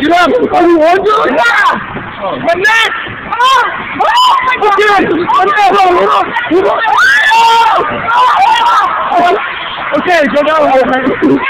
Get up! Are you on to it? Yeah! My neck! Oh, My God! Get up! Okay, go down a little bit.